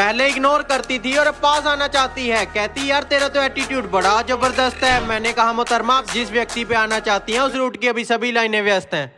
पहले इग्नोर करती थी और अब पास आना चाहती है। कहती, यार, तेरा तो एटीट्यूड बड़ा ज़बरदस्त है। मैंने कहा, मोहतरमा, आप जिस व्यक्ति पे आना चाहती हैं, उस रूट की अभी सभी लाइनें व्यस्त हैं।